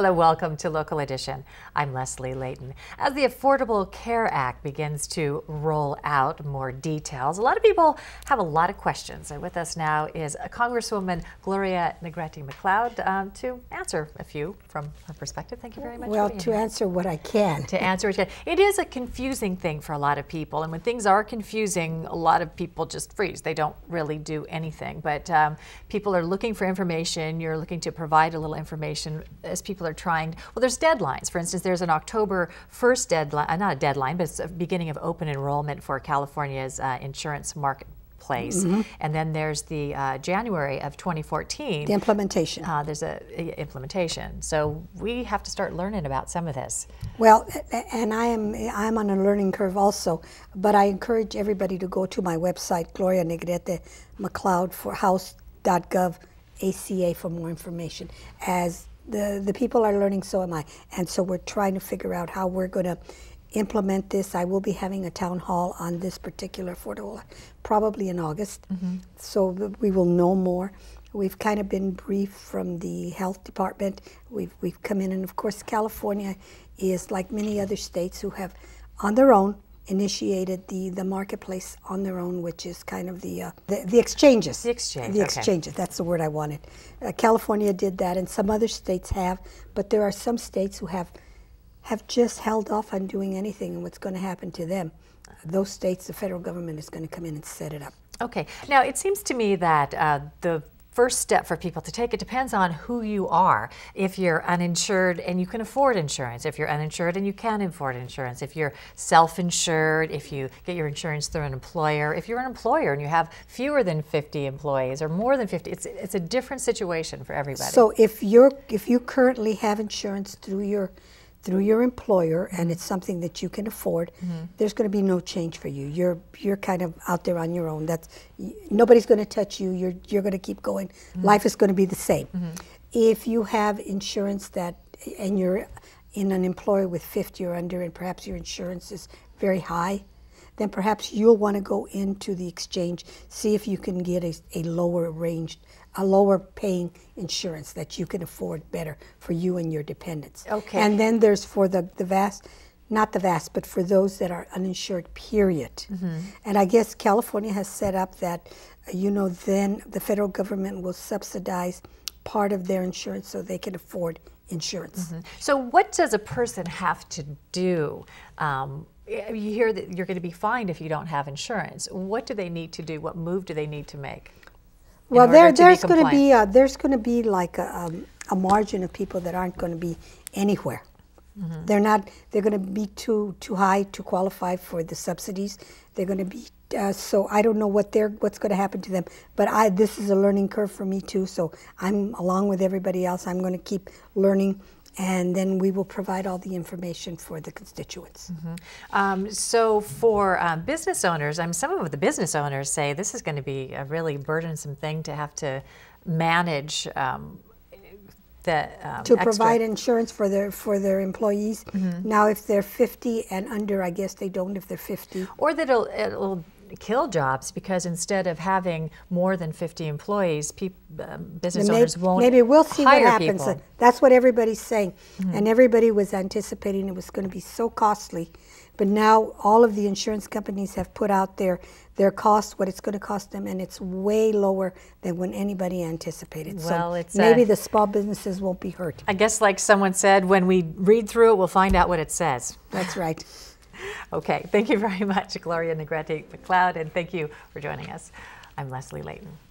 Hello, welcome to Local Edition. I'm Leslie Leyton. As the Affordable Care Act begins to roll out more details, a lot of people have a lot of questions. And with us now is a Congresswoman Gloria Negrete McLeod um, to answer a few from her perspective. Thank you very much. Well, to here. answer what I can. To answer it, it is a confusing thing for a lot of people. And when things are confusing, a lot of people just freeze. They don't really do anything. But um, people are looking for information. You're looking to provide a little information as people are trying, well, there's deadlines. For instance, there's an October 1st deadline, uh, not a deadline, but it's a beginning of open enrollment for California's uh, insurance marketplace. Mm -hmm. And then there's the uh, January of 2014. The implementation. Uh, there's a, a, implementation. So we have to start learning about some of this. Well, and I am I'm on a learning curve also, but I encourage everybody to go to my website, Gloria Negrete McLeod for house.gov ACA for more information. As the, the people are learning, so am I. And so we're trying to figure out how we're going to implement this. I will be having a town hall on this particular affordable probably in August. Mm -hmm. So we will know more. We've kind of been briefed from the health department. We've, we've come in, and of course, California is like many other states who have, on their own, initiated the, the marketplace on their own, which is kind of the, uh, the, the, exchanges. The exchange. The okay. exchanges, that's the word I wanted. Uh, California did that, and some other states have, but there are some states who have, have just held off on doing anything and what's going to happen to them. Those states, the federal government is going to come in and set it up. Okay. Now, it seems to me that uh, the first step for people to take. It depends on who you are. If you're uninsured and you can afford insurance, if you're uninsured and you can afford insurance, if you're self-insured, if you get your insurance through an employer, if you're an employer and you have fewer than 50 employees or more than 50, it's, it's a different situation for everybody. So if you're if you currently have insurance through your through your employer and it's something that you can afford, mm -hmm. there's going to be no change for you. You're you're kind of out there on your own. That's nobody's going to touch you. You're you're going to keep going. Mm -hmm. Life is going to be the same. Mm -hmm. If you have insurance that and you're in an employer with 50 or under and perhaps your insurance is very high, then perhaps you'll want to go into the exchange, see if you can get a, a lower range, a lower paying insurance that you can afford better for you and your dependents. Okay. And then there's for the, the vast, not the vast, but for those that are uninsured, period. Mm -hmm. And I guess California has set up that, you know, then the federal government will subsidize part of their insurance so they can afford insurance. Mm -hmm. So, what does a person have to do? Um, you hear that you're going to be fined if you don't have insurance. What do they need to do? What move do they need to make? Well, there, there's going to be a, there's going to be like a, um, a margin of people that aren't going to be anywhere. Mm -hmm. They're not. They're going to be too too high to qualify for the subsidies. They're going to be. Uh, so I don't know what they're what's going to happen to them. But I this is a learning curve for me too. So I'm along with everybody else. I'm going to keep learning and then we will provide all the information for the constituents. Mm -hmm. um, so for um, business owners, I mean, some of the business owners say this is going to be a really burdensome thing to have to manage. Um, the, um, to provide insurance for their for their employees. Mm -hmm. Now, if they're 50 and under, I guess they don't if they're 50. Or that it'll, it'll kill jobs because instead of having more than 50 employees, um, business maybe, owners won't Maybe we'll see what happens. People. That's what everybody's saying. Mm -hmm. And everybody was anticipating it was going to be so costly. But now all of the insurance companies have put out their, their cost, what it's going to cost them, and it's way lower than when anybody anticipated. Well, so it's maybe the small businesses won't be hurt. I guess like someone said, when we read through it, we'll find out what it says. That's right. Okay, thank you very much, Gloria Negrete McLeod, and thank you for joining us. I'm Leslie Leyton.